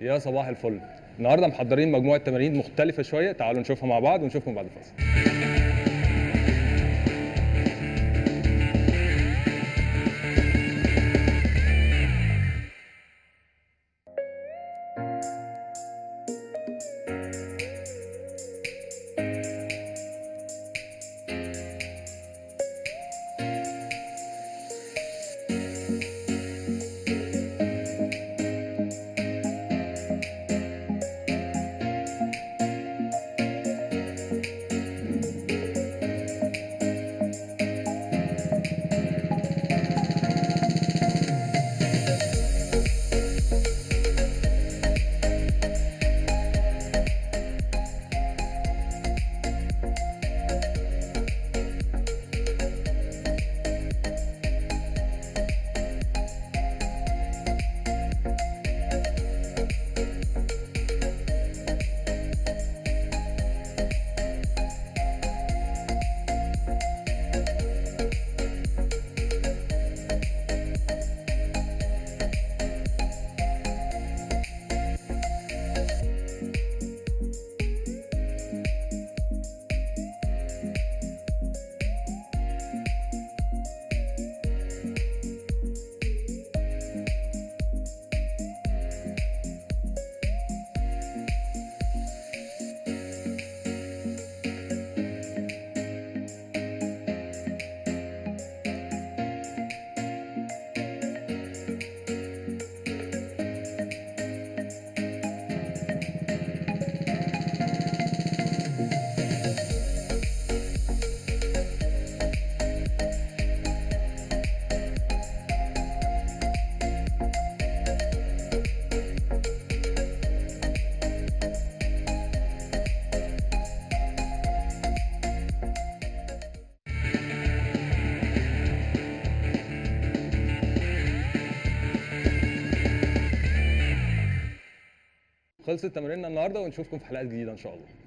يا صباح الفل. النهارده محضرين مجموعة تمارين مختلفة شوية. تعالوا نشوفها مع بعض ونشوفكم بعد الفاصل. خلصت تماريننا النهارده ونشوفكم في حلقات جديده إن شاء الله.